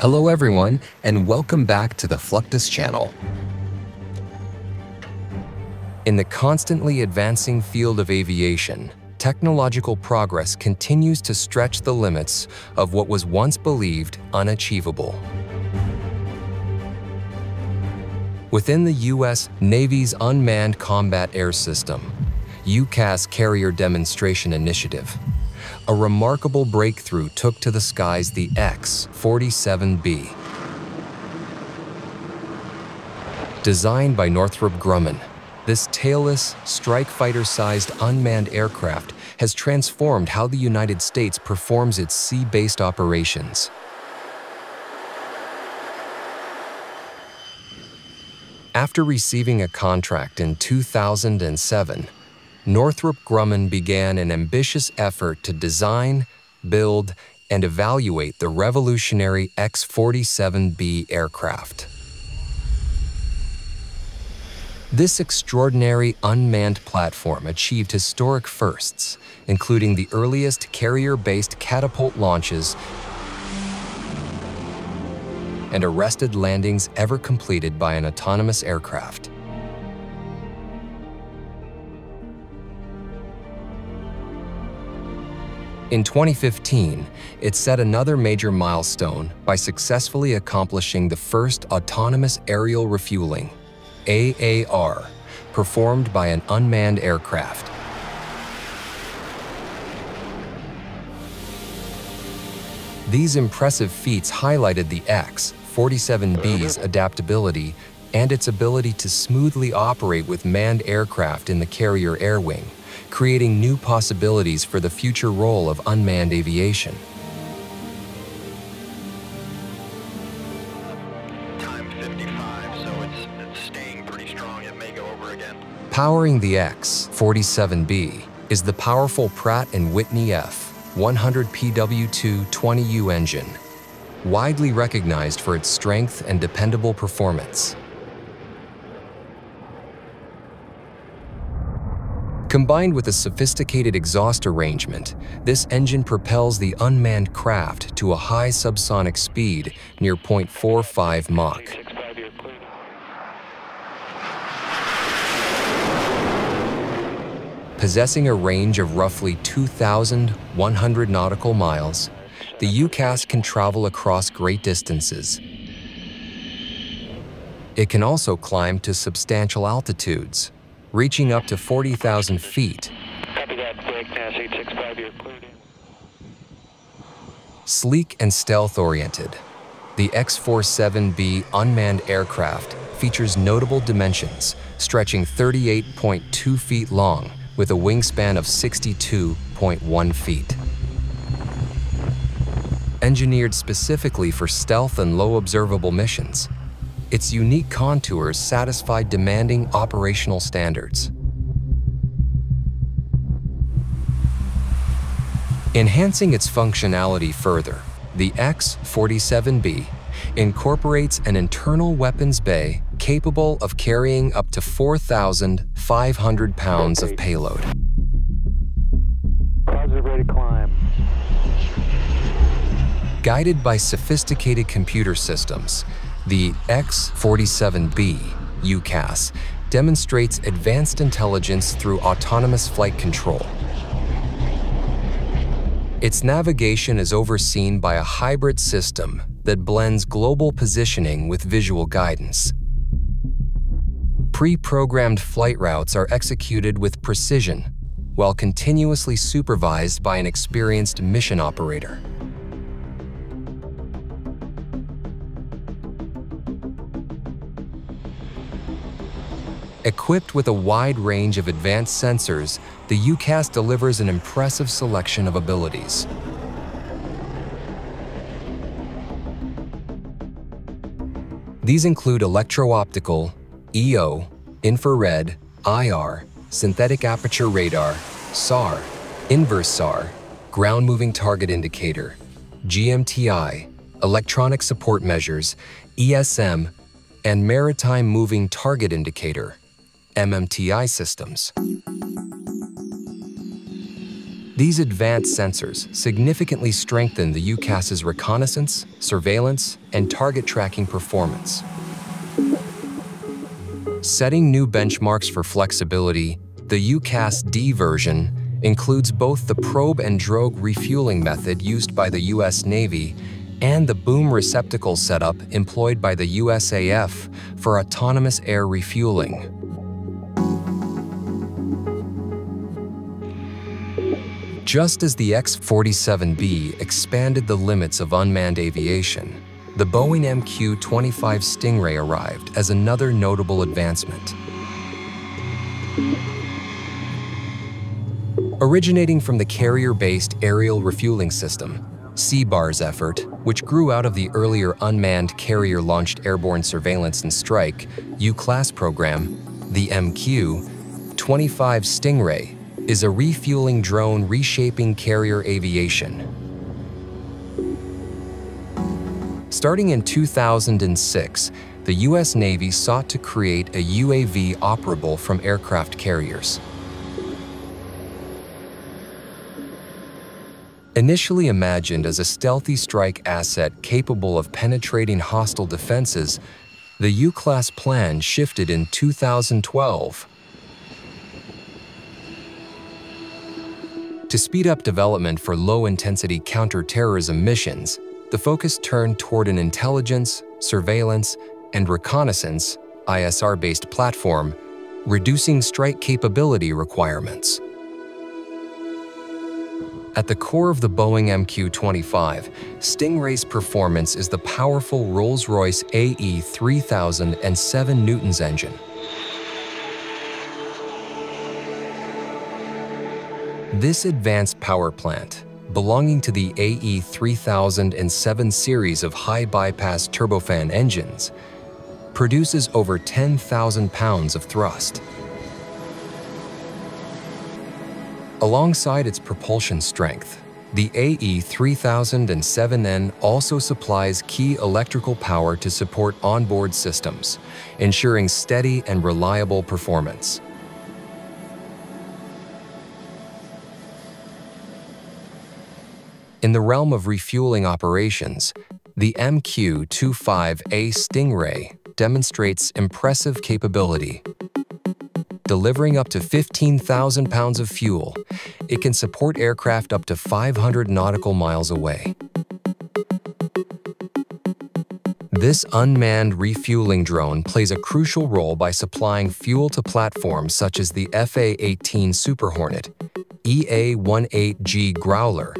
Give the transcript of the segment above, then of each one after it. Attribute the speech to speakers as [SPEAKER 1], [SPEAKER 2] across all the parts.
[SPEAKER 1] Hello everyone, and welcome back to the Fluctus channel. In the constantly advancing field of aviation, technological progress continues to stretch the limits of what was once believed unachievable. Within the U.S. Navy's Unmanned Combat Air System, UCAS Carrier Demonstration Initiative, a remarkable breakthrough took to the skies the X-47B. Designed by Northrop Grumman, this tailless, strike fighter-sized unmanned aircraft has transformed how the United States performs its sea-based operations. After receiving a contract in 2007, Northrop Grumman began an ambitious effort to design, build, and evaluate the revolutionary X-47B aircraft. This extraordinary unmanned platform achieved historic firsts, including the earliest carrier-based catapult launches and arrested landings ever completed by an autonomous aircraft. In 2015, it set another major milestone by successfully accomplishing the first autonomous aerial refueling, AAR, performed by an unmanned aircraft. These impressive feats highlighted the X-47B's adaptability and its ability to smoothly operate with manned aircraft in the carrier air wing creating new possibilities for the future role of unmanned aviation. Powering the X-47B is the powerful Pratt & Whitney F-100PW2-20U engine, widely recognized for its strength and dependable performance. Combined with a sophisticated exhaust arrangement, this engine propels the unmanned craft to a high subsonic speed near 0.45 Mach. Possessing a range of roughly 2,100 nautical miles, the UCAS can travel across great distances. It can also climb to substantial altitudes, reaching up to 40,000 feet. Sleek and stealth-oriented, the X-47B unmanned aircraft features notable dimensions, stretching 38.2 feet long with a wingspan of 62.1 feet. Engineered specifically for stealth and low observable missions, its unique contours satisfy demanding operational standards. Enhancing its functionality further, the X-47B incorporates an internal weapons bay capable of carrying up to 4,500 pounds of payload. Guided by sophisticated computer systems, the X-47B UCAS demonstrates advanced intelligence through autonomous flight control. Its navigation is overseen by a hybrid system that blends global positioning with visual guidance. Pre-programmed flight routes are executed with precision, while continuously supervised by an experienced mission operator. Equipped with a wide range of advanced sensors, the UCAS delivers an impressive selection of abilities. These include electro-optical, EO, infrared, IR, synthetic aperture radar, SAR, inverse SAR, ground moving target indicator, GMTI, electronic support measures, ESM, and maritime moving target indicator, MMTI systems. These advanced sensors significantly strengthen the UCAS's reconnaissance, surveillance, and target tracking performance. Setting new benchmarks for flexibility, the UCAS D version includes both the probe and drogue refueling method used by the U.S. Navy and the boom receptacle setup employed by the USAF for autonomous air refueling. Just as the X-47B expanded the limits of unmanned aviation, the Boeing MQ-25 Stingray arrived as another notable advancement. Originating from the carrier-based aerial refueling system, CBARS effort, which grew out of the earlier unmanned carrier-launched airborne surveillance and strike UCLASS program, the MQ-25 Stingray is a refueling drone reshaping carrier aviation. Starting in 2006, the U.S. Navy sought to create a UAV operable from aircraft carriers. Initially imagined as a stealthy strike asset capable of penetrating hostile defenses, the UCLASS plan shifted in 2012. To speed up development for low-intensity counterterrorism missions, the focus turned toward an intelligence, surveillance, and reconnaissance ISR-based platform, reducing strike capability requirements. At the core of the Boeing MQ-25, Stingray's performance is the powerful Rolls-Royce AE 3007 Newtons engine. This advanced power plant, belonging to the AE 3007 series of high-bypass turbofan engines, produces over 10,000 pounds of thrust. Alongside its propulsion strength, the AE3007N also supplies key electrical power to support onboard systems, ensuring steady and reliable performance. In the realm of refueling operations, the MQ-25A Stingray demonstrates impressive capability delivering up to 15,000 pounds of fuel. It can support aircraft up to 500 nautical miles away. This unmanned refueling drone plays a crucial role by supplying fuel to platforms such as the FA-18 Super Hornet, EA-18G Growler,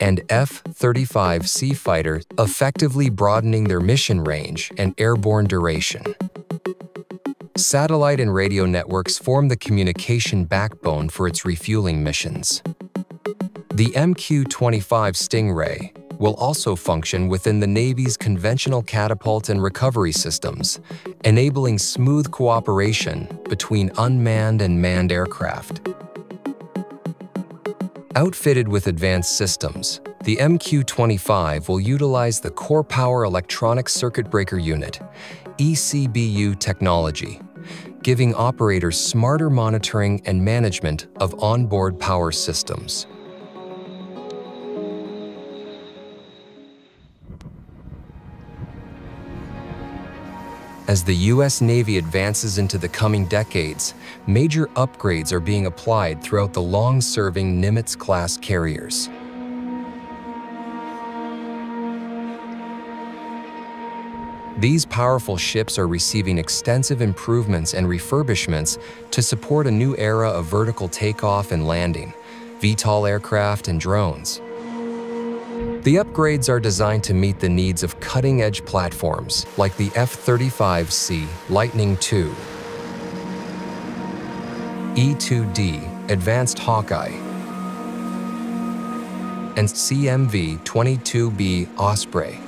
[SPEAKER 1] and F-35C fighter, effectively broadening their mission range and airborne duration. Satellite and radio networks form the communication backbone for its refueling missions. The MQ-25 Stingray will also function within the Navy's conventional catapult and recovery systems, enabling smooth cooperation between unmanned and manned aircraft. Outfitted with advanced systems, the MQ-25 will utilize the Core Power Electronic Circuit Breaker Unit, ECBU technology, giving operators smarter monitoring and management of onboard power systems. As the U.S. Navy advances into the coming decades, major upgrades are being applied throughout the long-serving Nimitz-class carriers. These powerful ships are receiving extensive improvements and refurbishments to support a new era of vertical takeoff and landing, VTOL aircraft, and drones. The upgrades are designed to meet the needs of cutting-edge platforms like the F-35C Lightning II, E-2D Advanced Hawkeye, and CMV-22B Osprey.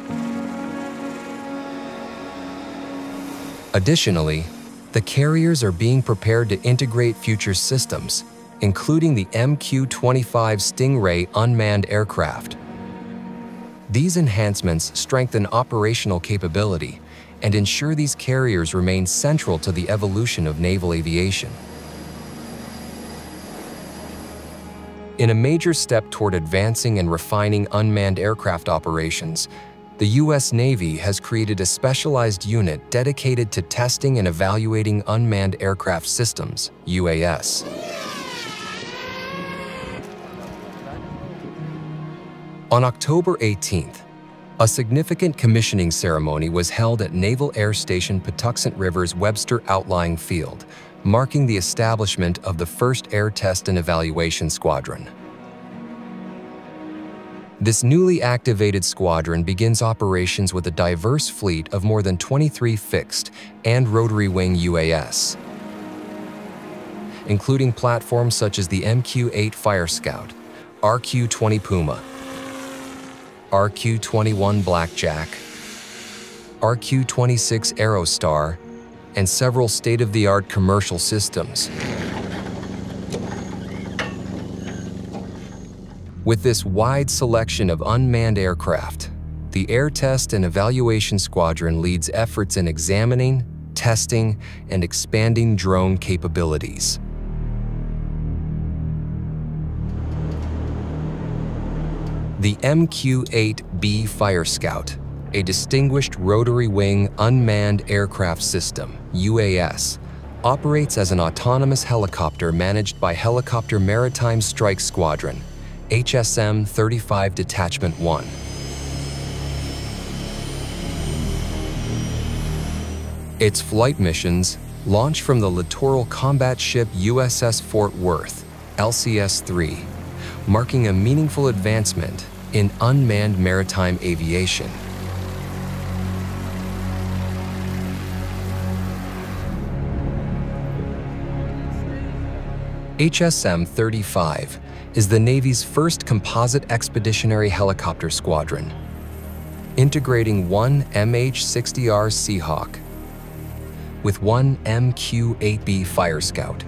[SPEAKER 1] Additionally, the carriers are being prepared to integrate future systems, including the MQ-25 Stingray unmanned aircraft. These enhancements strengthen operational capability and ensure these carriers remain central to the evolution of naval aviation. In a major step toward advancing and refining unmanned aircraft operations, the U.S. Navy has created a specialized unit dedicated to testing and evaluating unmanned aircraft systems, UAS. On October 18th, a significant commissioning ceremony was held at Naval Air Station Patuxent River's Webster Outlying Field, marking the establishment of the first Air Test and Evaluation Squadron. This newly activated squadron begins operations with a diverse fleet of more than 23 fixed and rotary wing UAS, including platforms such as the MQ-8 Fire Scout, RQ-20 Puma, RQ-21 Blackjack, RQ-26 Aerostar, and several state-of-the-art commercial systems. With this wide selection of unmanned aircraft, the Air Test and Evaluation Squadron leads efforts in examining, testing, and expanding drone capabilities. The MQ-8B Fire Scout, a distinguished rotary wing unmanned aircraft system, UAS, operates as an autonomous helicopter managed by Helicopter Maritime Strike Squadron, HSM 35 Detachment 1. Its flight missions launch from the littoral combat ship USS Fort Worth, LCS-3, marking a meaningful advancement in unmanned maritime aviation. HSM-35 is the Navy's first composite expeditionary helicopter squadron, integrating one MH-60R Seahawk with one MQ-8B Fire Scout.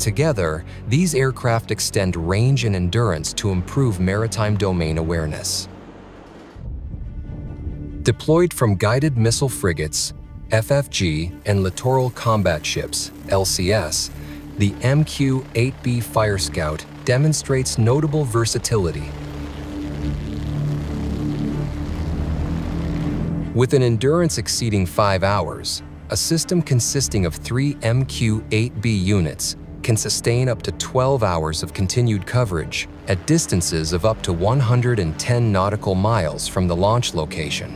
[SPEAKER 1] Together, these aircraft extend range and endurance to improve maritime domain awareness. Deployed from guided missile frigates, FFG, and littoral combat ships, LCS, the MQ-8B Fire Scout demonstrates notable versatility. With an endurance exceeding five hours, a system consisting of three MQ-8B units can sustain up to 12 hours of continued coverage at distances of up to 110 nautical miles from the launch location.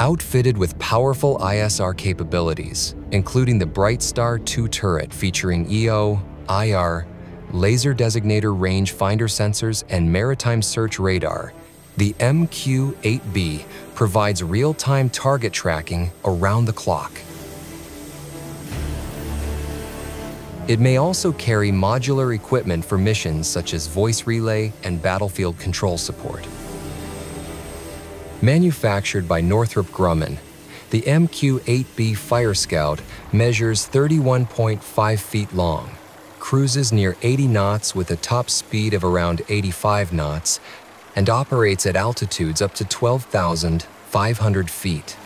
[SPEAKER 1] Outfitted with powerful ISR capabilities, including the Brightstar 2 turret featuring EO, IR, laser designator range finder sensors, and maritime search radar, the MQ-8B provides real-time target tracking around the clock. It may also carry modular equipment for missions such as voice relay and battlefield control support. Manufactured by Northrop Grumman, the MQ-8B Fire Scout measures 31.5 feet long, cruises near 80 knots with a top speed of around 85 knots, and operates at altitudes up to 12,500 feet.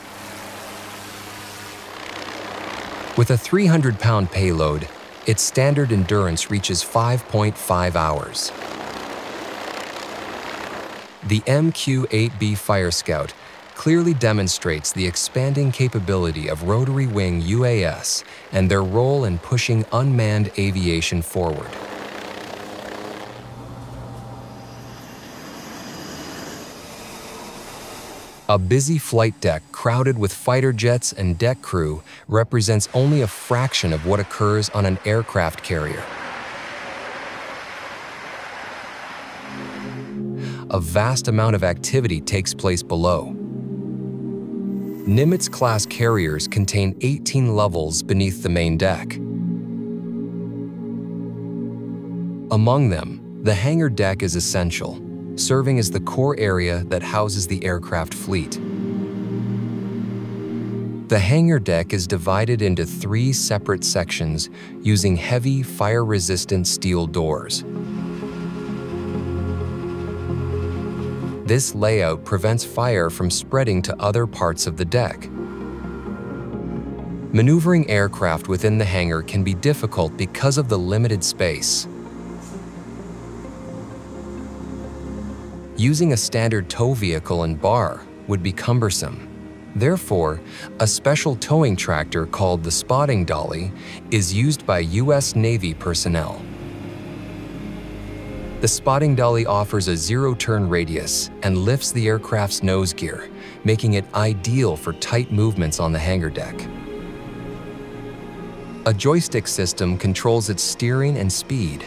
[SPEAKER 1] With a 300-pound payload, its standard endurance reaches 5.5 hours. The MQ-8B Fire Scout clearly demonstrates the expanding capability of rotary wing UAS and their role in pushing unmanned aviation forward. A busy flight deck crowded with fighter jets and deck crew represents only a fraction of what occurs on an aircraft carrier. a vast amount of activity takes place below. Nimitz-class carriers contain 18 levels beneath the main deck. Among them, the hangar deck is essential, serving as the core area that houses the aircraft fleet. The hangar deck is divided into three separate sections using heavy, fire-resistant steel doors. This layout prevents fire from spreading to other parts of the deck. Maneuvering aircraft within the hangar can be difficult because of the limited space. Using a standard tow vehicle and bar would be cumbersome. Therefore, a special towing tractor called the spotting dolly is used by U.S. Navy personnel. The spotting dolly offers a zero-turn radius and lifts the aircraft's nose gear, making it ideal for tight movements on the hangar deck. A joystick system controls its steering and speed.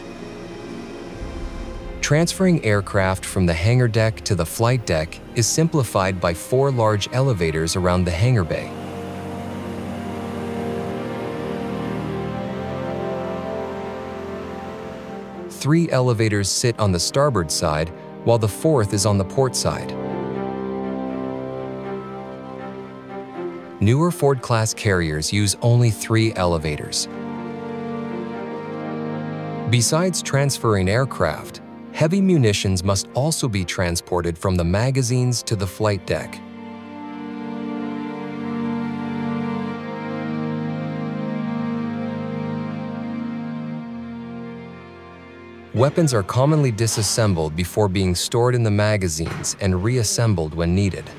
[SPEAKER 1] Transferring aircraft from the hangar deck to the flight deck is simplified by four large elevators around the hangar bay. Three elevators sit on the starboard side, while the fourth is on the port side. Newer Ford-class carriers use only three elevators. Besides transferring aircraft, heavy munitions must also be transported from the magazines to the flight deck. Weapons are commonly disassembled before being stored in the magazines and reassembled when needed.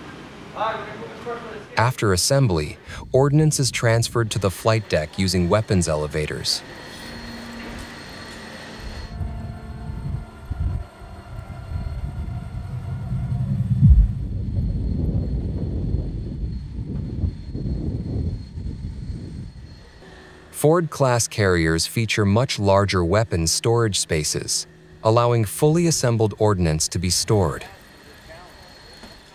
[SPEAKER 1] After assembly, ordnance is transferred to the flight deck using weapons elevators. Ford-class carriers feature much larger weapons storage spaces, allowing fully assembled ordnance to be stored.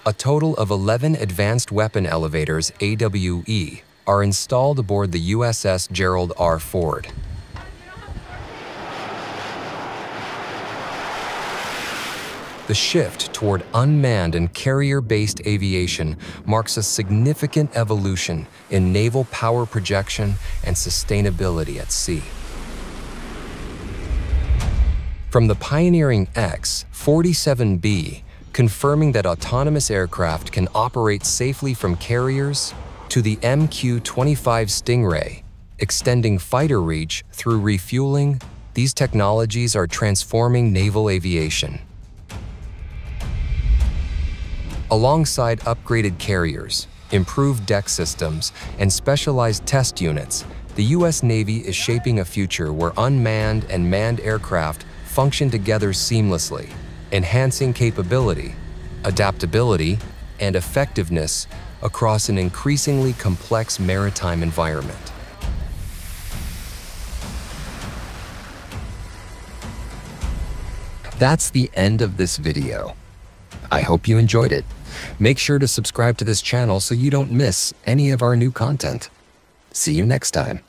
[SPEAKER 1] A total of 11 Advanced Weapon Elevators AWE are installed aboard the USS Gerald R. Ford. The shift toward unmanned and carrier-based aviation marks a significant evolution in naval power projection and sustainability at sea. From the pioneering X-47B, confirming that autonomous aircraft can operate safely from carriers, to the MQ-25 Stingray, extending fighter reach through refueling, these technologies are transforming naval aviation. Alongside upgraded carriers, improved deck systems, and specialized test units, the U.S. Navy is shaping a future where unmanned and manned aircraft function together seamlessly, enhancing capability, adaptability, and effectiveness across an increasingly complex maritime environment. That's the end of this video. I hope you enjoyed it. Make sure to subscribe to this channel so you don't miss any of our new content. See you next time.